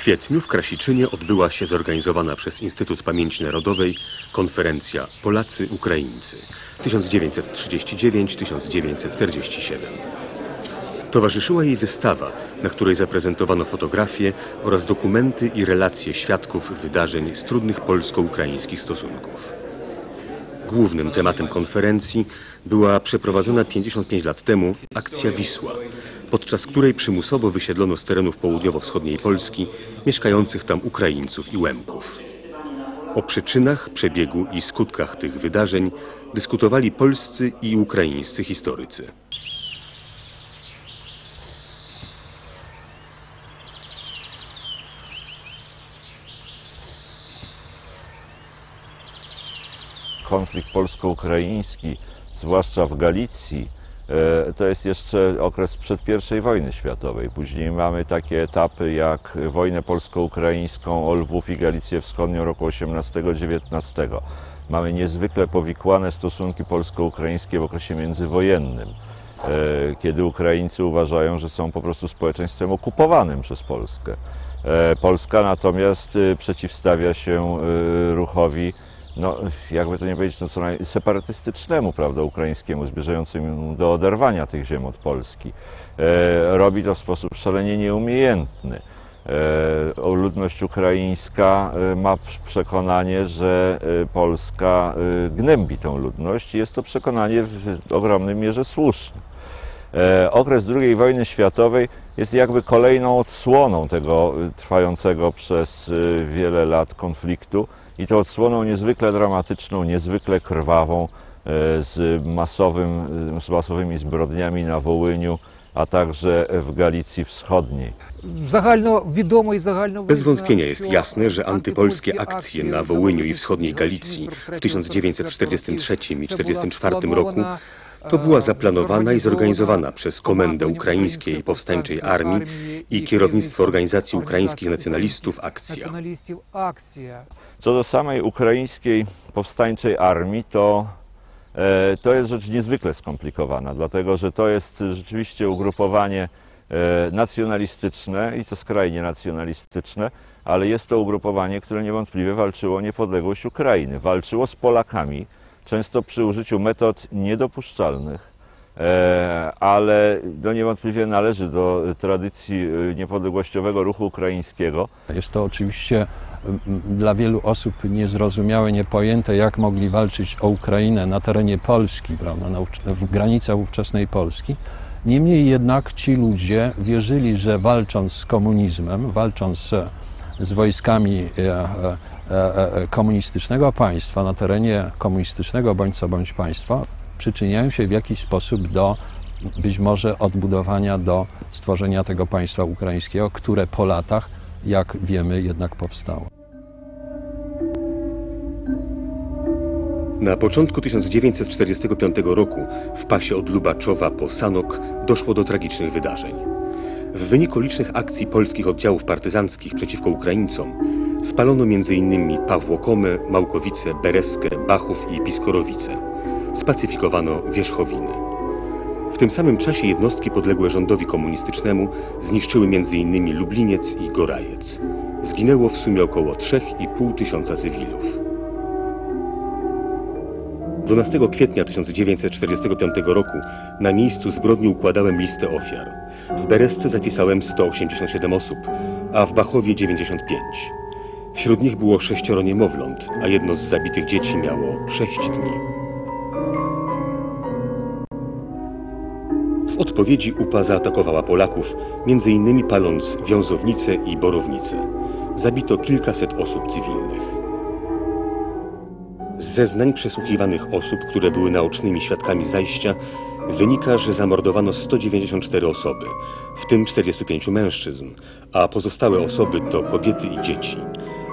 kwietniu w Krasiczynie odbyła się zorganizowana przez Instytut Pamięci Narodowej konferencja Polacy-Ukraińcy 1939-1947. Towarzyszyła jej wystawa, na której zaprezentowano fotografie oraz dokumenty i relacje świadków wydarzeń z trudnych polsko-ukraińskich stosunków. Głównym tematem konferencji była przeprowadzona 55 lat temu akcja Wisła, podczas której przymusowo wysiedlono z terenów południowo-wschodniej Polski mieszkających tam Ukraińców i Łemków. O przyczynach, przebiegu i skutkach tych wydarzeń dyskutowali polscy i ukraińscy historycy. konflikt polsko-ukraiński, zwłaszcza w Galicji, to jest jeszcze okres przed I wojny światowej. Później mamy takie etapy jak wojnę polsko-ukraińską o Lwów i Galicję Wschodnią roku 18-19. Mamy niezwykle powikłane stosunki polsko-ukraińskie w okresie międzywojennym, e, kiedy Ukraińcy uważają, że są po prostu społeczeństwem okupowanym przez Polskę. E, Polska natomiast przeciwstawia się ruchowi no, jakby to nie powiedzieć, no co najmniej separatystycznemu, prawda, ukraińskiemu, zmierzającemu do oderwania tych ziem od Polski. E, robi to w sposób szalenie nieumiejętny. E, ludność ukraińska e, ma przekonanie, że e, Polska e, gnębi tą ludność i jest to przekonanie w ogromnej mierze słuszne. E, okres II wojny światowej jest jakby kolejną odsłoną tego trwającego przez wiele lat konfliktu i to odsłoną niezwykle dramatyczną, niezwykle krwawą, e, z, masowym, z masowymi zbrodniami na Wołyniu, a także w Galicji Wschodniej. Bez wątpienia jest jasne, że antypolskie akcje na Wołyniu i wschodniej Galicji w 1943 i 1944 roku to była zaplanowana i zorganizowana przez Komendę Ukraińskiej Powstańczej Armii i kierownictwo Organizacji Ukraińskich Nacjonalistów akcja. Co do samej ukraińskiej powstańczej armii, to e, to jest rzecz niezwykle skomplikowana, dlatego że to jest rzeczywiście ugrupowanie e, nacjonalistyczne i to skrajnie nacjonalistyczne, ale jest to ugrupowanie, które niewątpliwie walczyło o niepodległość Ukrainy. Walczyło z Polakami, często przy użyciu metod niedopuszczalnych, e, ale no niewątpliwie należy do tradycji e, niepodległościowego ruchu ukraińskiego. Jest to oczywiście dla wielu osób niezrozumiałe, niepojęte, jak mogli walczyć o Ukrainę na terenie Polski, prawda, w granicach ówczesnej Polski. Niemniej jednak ci ludzie wierzyli, że walcząc z komunizmem, walcząc z wojskami e, E, e, komunistycznego państwa na terenie komunistycznego bądź co bądź państwa przyczyniają się w jakiś sposób do być może odbudowania, do stworzenia tego państwa ukraińskiego, które po latach, jak wiemy, jednak powstało. Na początku 1945 roku w pasie od Lubaczowa po Sanok doszło do tragicznych wydarzeń. W wyniku licznych akcji polskich oddziałów partyzanckich przeciwko Ukraińcom Spalono m.in. Pawłokomy, Małkowice, Bereskę, Bachów i Piskorowice. Spacyfikowano wierzchowiny. W tym samym czasie jednostki podległe rządowi komunistycznemu zniszczyły m.in. Lubliniec i Gorajec. Zginęło w sumie około 3,5 tysiąca cywilów. 12 kwietnia 1945 roku na miejscu zbrodni układałem listę ofiar. W Beresce zapisałem 187 osób, a w Bachowie 95. Wśród nich było sześcioro niemowląt, a jedno z zabitych dzieci miało sześć dni. W odpowiedzi UPA zaatakowała Polaków, między innymi paląc wiązownice i borownice. Zabito kilkaset osób cywilnych. Z zeznań przesłuchiwanych osób, które były naocznymi świadkami zajścia, wynika, że zamordowano 194 osoby, w tym 45 mężczyzn, a pozostałe osoby to kobiety i dzieci.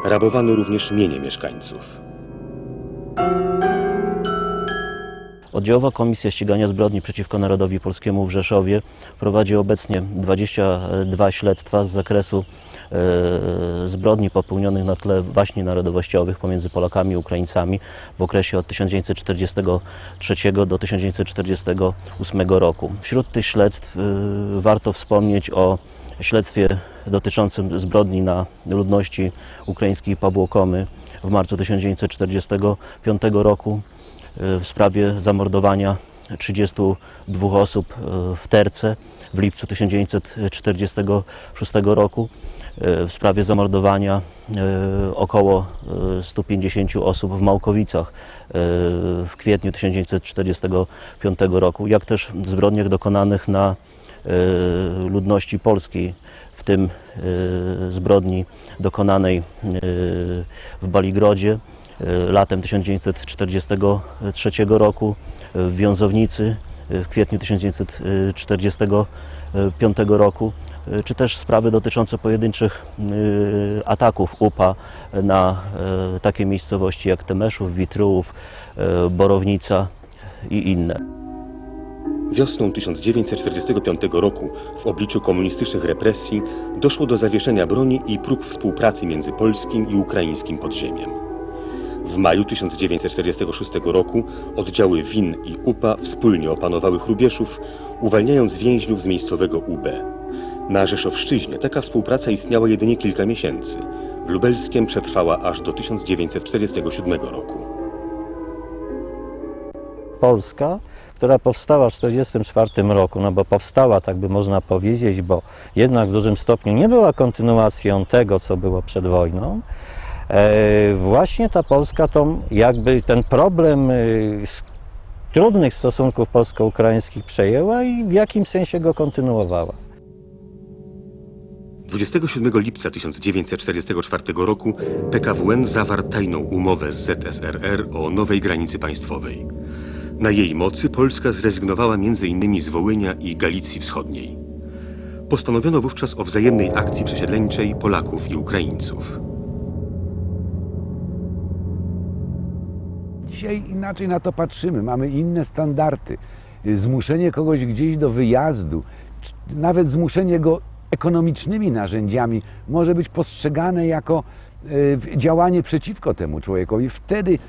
Rabowano również mienie mieszkańców. Oddziałowa Komisja Ścigania Zbrodni przeciwko Narodowi Polskiemu w Rzeszowie prowadzi obecnie 22 śledztwa z zakresu e, zbrodni popełnionych na tle właśnie narodowościowych pomiędzy Polakami i Ukraińcami w okresie od 1943 do 1948 roku. Wśród tych śledztw e, warto wspomnieć o śledztwie dotyczącym zbrodni na ludności ukraińskiej Pawłokomy w marcu 1945 roku w sprawie zamordowania 32 osób w Terce w lipcu 1946 roku w sprawie zamordowania około 150 osób w Małkowicach w kwietniu 1945 roku, jak też zbrodniach dokonanych na ludności polskiej, w tym zbrodni dokonanej w Baligrodzie latem 1943 roku, w Wiązownicy w kwietniu 1945 roku, czy też sprawy dotyczące pojedynczych ataków UPA na takie miejscowości jak Temeszów, Witryłów, Borownica i inne. Wiosną 1945 roku w obliczu komunistycznych represji doszło do zawieszenia broni i prób współpracy między polskim i ukraińskim podziemiem. W maju 1946 roku oddziały WIN i UPA wspólnie opanowały Chrubieszów, uwalniając więźniów z miejscowego UB. Na Rzeszowszczyźnie taka współpraca istniała jedynie kilka miesięcy. W Lubelskiem przetrwała aż do 1947 roku. Polska, która powstała w 1944 roku, no bo powstała, tak by można powiedzieć, bo jednak w dużym stopniu nie była kontynuacją tego, co było przed wojną, właśnie ta Polska to jakby ten problem e, trudnych stosunków polsko-ukraińskich przejęła i w jakim sensie go kontynuowała. 27 lipca 1944 roku PKWN zawarł tajną umowę z ZSRR o nowej granicy państwowej. Na jej mocy Polska zrezygnowała m.in. z Wołynia i Galicji Wschodniej. Postanowiono wówczas o wzajemnej akcji przesiedleńczej Polaków i Ukraińców. Dzisiaj inaczej na to patrzymy, mamy inne standardy. Zmuszenie kogoś gdzieś do wyjazdu, nawet zmuszenie go ekonomicznymi narzędziami może być postrzegane jako e, działanie przeciwko temu człowiekowi. Wtedy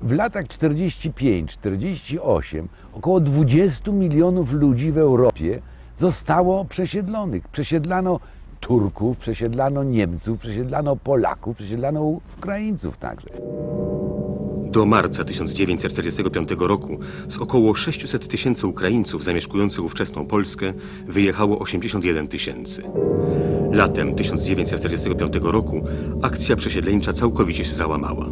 w latach 45-48 około 20 milionów ludzi w Europie zostało przesiedlonych. Przesiedlano Turków, przesiedlano Niemców, przesiedlano Polaków, przesiedlano Ukraińców także. Do marca 1945 roku z około 600 tysięcy Ukraińców zamieszkujących ówczesną Polskę wyjechało 81 tysięcy. Latem 1945 roku akcja przesiedleńcza całkowicie się załamała.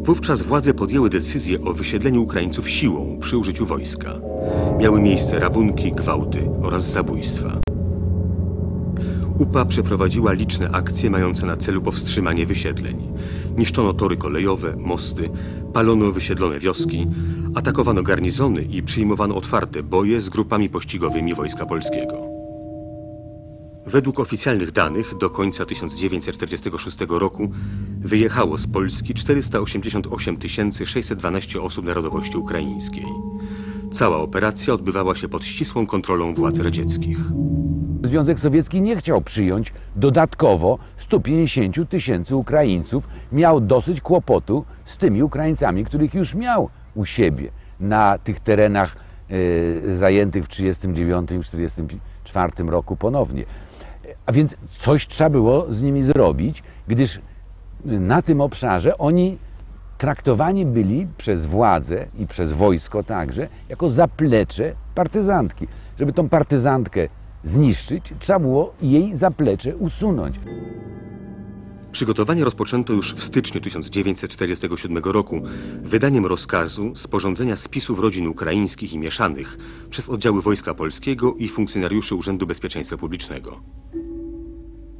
Wówczas władze podjęły decyzję o wysiedleniu Ukraińców siłą przy użyciu wojska. Miały miejsce rabunki, gwałty oraz zabójstwa. UPA przeprowadziła liczne akcje mające na celu powstrzymanie wysiedleń. Niszczono tory kolejowe, mosty, palono wysiedlone wioski, atakowano garnizony i przyjmowano otwarte boje z grupami pościgowymi Wojska Polskiego. Według oficjalnych danych do końca 1946 roku wyjechało z Polski 488 612 osób narodowości ukraińskiej. Cała operacja odbywała się pod ścisłą kontrolą władz radzieckich. Związek Sowiecki nie chciał przyjąć dodatkowo 150 tysięcy Ukraińców. Miał dosyć kłopotu z tymi Ukraińcami, których już miał u siebie na tych terenach e, zajętych w 1939 i 1944 roku ponownie. A więc coś trzeba było z nimi zrobić, gdyż na tym obszarze oni traktowani byli przez władze i przez wojsko także jako zaplecze partyzantki. Żeby tą partyzantkę zniszczyć, trzeba było jej zaplecze usunąć. Przygotowanie rozpoczęto już w styczniu 1947 roku wydaniem rozkazu sporządzenia spisów rodzin ukraińskich i mieszanych przez oddziały Wojska Polskiego i funkcjonariuszy Urzędu Bezpieczeństwa Publicznego.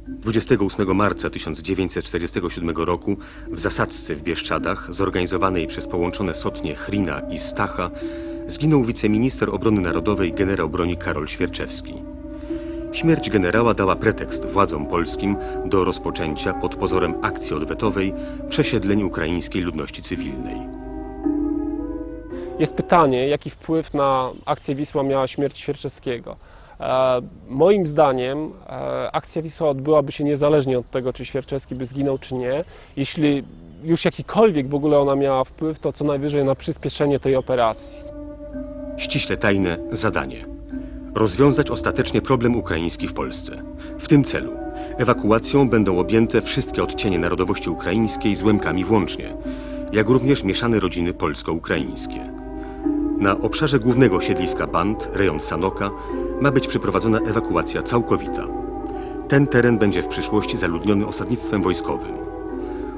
28 marca 1947 roku w zasadzce w Bieszczadach, zorganizowanej przez połączone sotnie Chrina i Stacha, zginął wiceminister obrony narodowej generał broni Karol Świerczewski. Śmierć generała dała pretekst władzom polskim do rozpoczęcia pod pozorem akcji odwetowej przesiedleń ukraińskiej ludności cywilnej. Jest pytanie, jaki wpływ na akcję Wisła miała śmierć Świerczewskiego. E, moim zdaniem e, akcja Wisła odbyłaby się niezależnie od tego, czy Świerczewski by zginął, czy nie. Jeśli już jakikolwiek w ogóle ona miała wpływ, to co najwyżej na przyspieszenie tej operacji. Ściśle tajne zadanie. Rozwiązać ostatecznie problem ukraiński w Polsce. W tym celu ewakuacją będą objęte wszystkie odcienie narodowości ukraińskiej z Łemkami włącznie, jak również mieszane rodziny polsko-ukraińskie. Na obszarze głównego siedliska band, rejon Sanoka, ma być przeprowadzona ewakuacja całkowita. Ten teren będzie w przyszłości zaludniony osadnictwem wojskowym.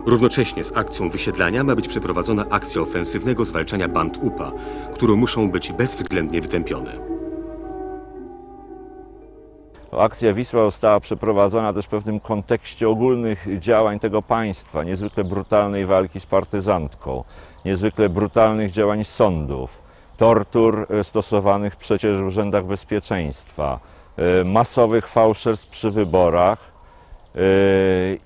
Równocześnie z akcją wysiedlania ma być przeprowadzona akcja ofensywnego zwalczania band UPA, które muszą być bezwzględnie wytępione. Akcja Wisła została przeprowadzona też w pewnym kontekście ogólnych działań tego państwa, niezwykle brutalnej walki z partyzantką, niezwykle brutalnych działań sądów, tortur e, stosowanych przecież w urzędach bezpieczeństwa, e, masowych fałszerstw przy wyborach e,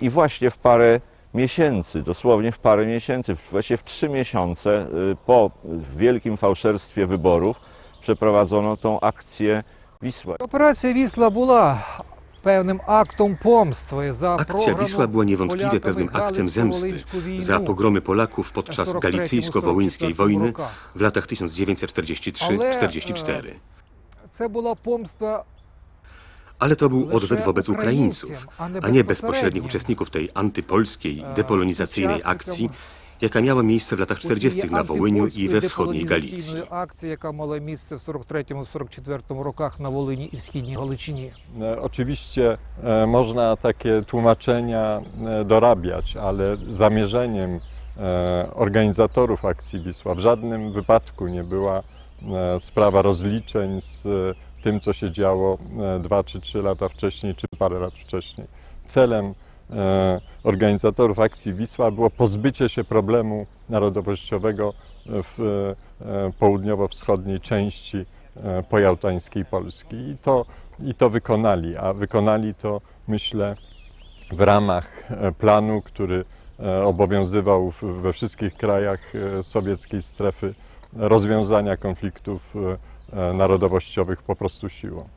i właśnie w parę miesięcy, dosłownie w parę miesięcy, właściwie w trzy miesiące po wielkim fałszerstwie wyborów przeprowadzono tą akcję Wisła. Operacja Wisła była pewnym aktem za Akcja Wisła była niewątpliwie pewnym aktem zemsty za pogromy Polaków podczas galicyjsko-wołyńskiej wojny w latach 1943-44. Ale to był odwet wobec Ukraińców, a nie bezpośrednich uczestników tej antypolskiej, depolonizacyjnej akcji, jaka miała miejsce w latach 40. na Wołyniu i we wschodniej Galicji. Akcja, jaka miała miejsce w 43-44 rokach na Wołyni i wschodniej Galicinie. E, oczywiście e, można takie tłumaczenia e, dorabiać, ale zamierzeniem organizatorów akcji Wisła w żadnym wypadku nie była sprawa rozliczeń z tym, co się działo 2 czy 3 lata wcześniej, czy parę lat wcześniej. Celem organizatorów akcji Wisła było pozbycie się problemu narodowościowego w e, południowo-wschodniej części e, pojałtańskiej Polski. I to, I to wykonali, a wykonali to, myślę, w ramach e, planu, który e, obowiązywał we wszystkich krajach e, sowieckiej strefy rozwiązania konfliktów e, e, narodowościowych po prostu siłą.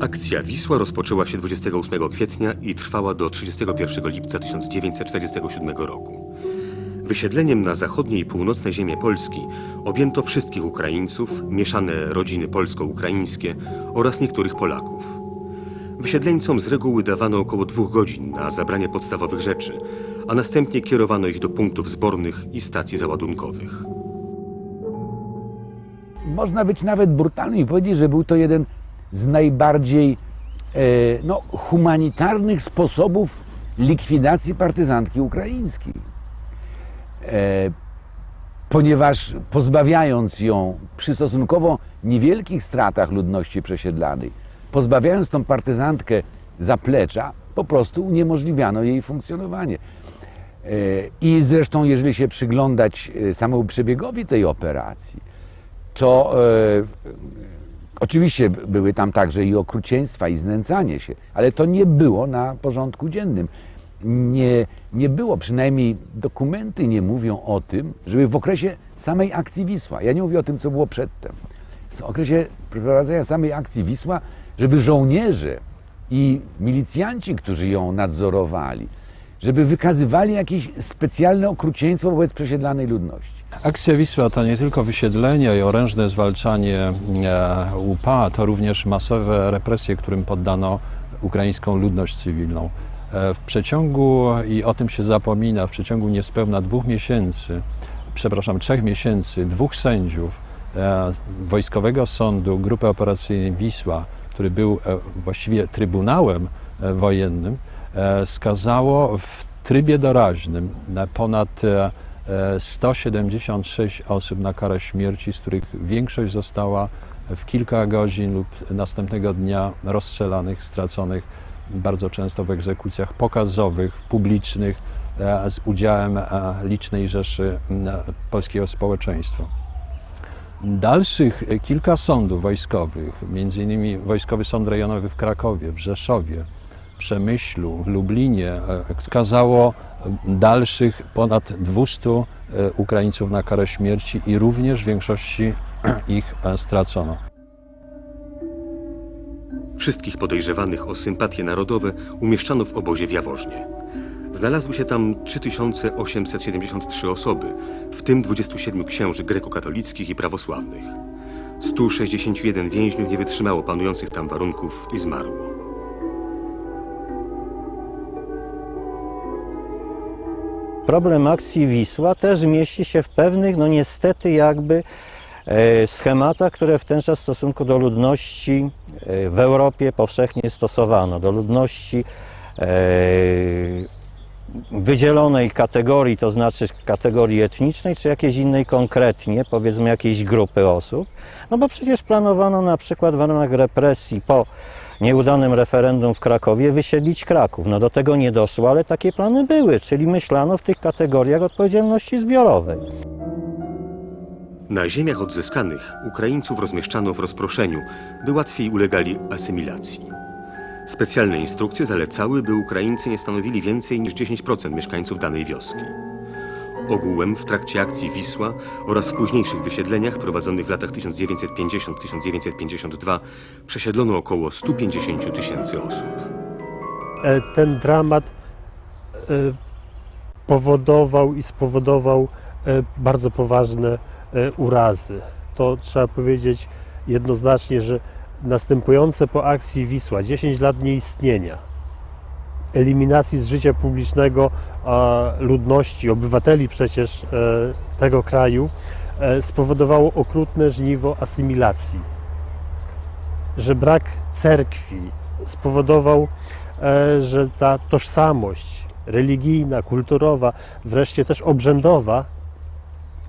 Akcja Wisła rozpoczęła się 28 kwietnia i trwała do 31 lipca 1947 roku. Wysiedleniem na zachodnie i północne ziemie Polski objęto wszystkich Ukraińców, mieszane rodziny polsko-ukraińskie oraz niektórych Polaków. Wysiedleńcom z reguły dawano około dwóch godzin na zabranie podstawowych rzeczy, a następnie kierowano ich do punktów zbornych i stacji załadunkowych. Można być nawet brutalnym i powiedzieć, że był to jeden z najbardziej e, no, humanitarnych sposobów likwidacji partyzantki ukraińskiej. E, ponieważ pozbawiając ją przy stosunkowo niewielkich stratach ludności przesiedlanej, pozbawiając tą partyzantkę zaplecza, po prostu uniemożliwiano jej funkcjonowanie. E, I zresztą, jeżeli się przyglądać samemu przebiegowi tej operacji, to oczywiście były tam także i okrucieństwa, i znęcanie się, ale to nie było na porządku dziennym. Nie, nie było, przynajmniej dokumenty nie mówią o tym, żeby w okresie samej akcji Wisła, ja nie mówię o tym, co było przedtem, w okresie przeprowadzenia samej akcji Wisła, żeby żołnierze i milicjanci, którzy ją nadzorowali, żeby wykazywali jakieś specjalne okrucieństwo wobec przesiedlanej ludności. Akcja Wisła to nie tylko wysiedlenie i orężne zwalczanie e, UPA, to również masowe represje, którym poddano ukraińską ludność cywilną. E, W przeciągu, i o tym się zapomina, w przeciągu niespełna dwóch miesięcy, przepraszam, trzech miesięcy, dwóch sędziów e, Wojskowego Sądu Grupy Operacyjnej Wisła, który był właściwie trybunałem wojennym, skazało w trybie doraźnym na ponad e, e, 176 osób na karę śmierci, z których większość została w kilka godzin lub następnego dnia rozstrzelanych, straconych bardzo często w egzekucjach pokazowych, publicznych, e, z udziałem e, licznej rzeszy polskiego społeczeństwa. Dalszych e, kilka sądów wojskowych, innymi Wojskowy Sąd Rejonowy w Krakowie, w Rzeszowie, Przemyślu, w Lublinie, e, skazało e, dalszych ponad 200 e, Ukraińców na karę śmierci i również w większości ich stracono. Wszystkich podejrzewanych o sympatie narodowe umieszczano w obozie w Jaworznie. Znalazły się tam 3873 osoby, w tym 27 księży grekokatolickich i prawosławnych. 161 więźniów nie wytrzymało panujących tam warunków i zmarło. Problem akcji Wisła też mieści się w pewnych, no niestety jakby e, schematach, które w ten czas w stosunku do ludności e, w Europie powszechnie stosowano. Do ludności e, wydzielonej kategorii, to znaczy kategorii etnicznej, czy jakiejś innej konkretnie, powiedzmy jakiejś grupy osób. No bo przecież planowano na przykład w ramach represji po nieudanym referendum w Krakowie wysiedlić Kraków. No do tego nie doszło, ale takie plany były, czyli myślano w tych kategoriach odpowiedzialności zbiorowej. Na ziemiach odzyskanych Ukraińców rozmieszczano w rozproszeniu, by łatwiej ulegali asymilacji. Specjalne instrukcje zalecały, by Ukraińcy nie stanowili więcej niż 10% mieszkańców danej wioski. Ogółem w trakcie akcji Wisła oraz w późniejszych wysiedleniach prowadzonych w latach 1950-1952 przesiedlono około 150 tysięcy osób. E, ten dramat e, powodował i spowodował e, bardzo poważne urazy. To trzeba powiedzieć jednoznacznie, że następujące po akcji Wisła 10 lat nieistnienia, eliminacji z życia publicznego ludności, obywateli przecież tego kraju, spowodowało okrutne żniwo asymilacji. Że brak cerkwi spowodował E, że ta tożsamość religijna, kulturowa, wreszcie też obrzędowa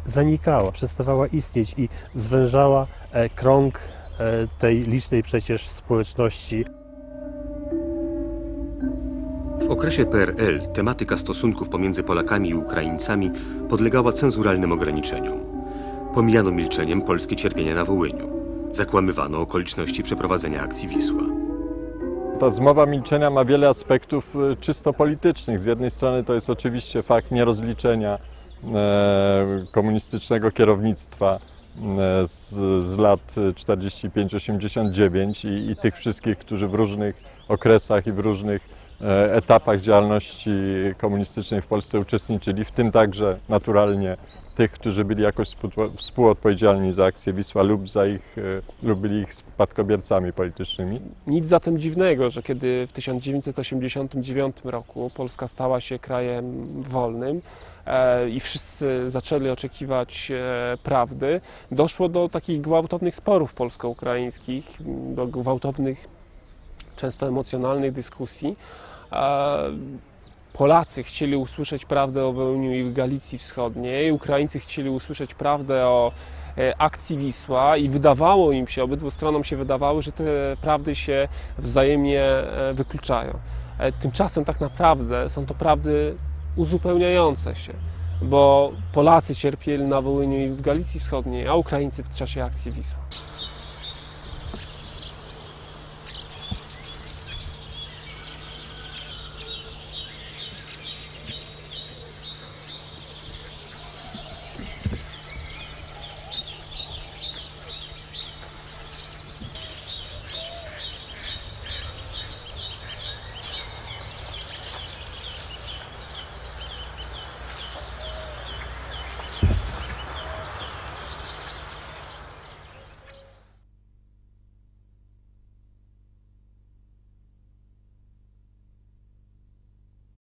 zanikała, przestawała istnieć i zwężała e, krąg e, tej licznej przecież społeczności. W okresie PRL tematyka stosunków pomiędzy Polakami i Ukraińcami podlegała cenzuralnym ograniczeniom. Pomijano milczeniem polskie cierpienia na Wołyniu. Zakłamywano okoliczności przeprowadzenia akcji Wisła. Ta zmowa milczenia ma wiele aspektów e, czysto politycznych. Z jednej strony to jest oczywiście fakt nierozliczenia e, komunistycznego kierownictwa e, z, z lat 45-89 i, i tych wszystkich, którzy w różnych okresach i w różnych etapach działalności komunistycznej w Polsce uczestniczyli, w tym także naturalnie tych, którzy byli jakoś współodpowiedzialni za akcję Wisła lub, za ich, e, lub byli ich spadkobiercami politycznymi. Nic zatem dziwnego, że kiedy w 1989 roku Polska stała się krajem wolnym e, i wszyscy zaczęli oczekiwać e, prawdy, doszło do takich gwałtownych sporów polsko-ukraińskich, do gwałtownych, często emocjonalnych dyskusji. Polacy chcieli usłyszeć prawdę o Wołyniu i Galicji Wschodniej, Ukraińcy chcieli usłyszeć prawdę o e, akcji Wisła i wydawało im się, obydwu stronom się wydawało, że te prawdy się wzajemnie e, wykluczają. E, tymczasem tak naprawdę są to prawdy uzupełniające się, bo Polacy cierpieli na Wołyniu i w Galicji Wschodniej, a Ukraińcy w czasie akcji Wisła.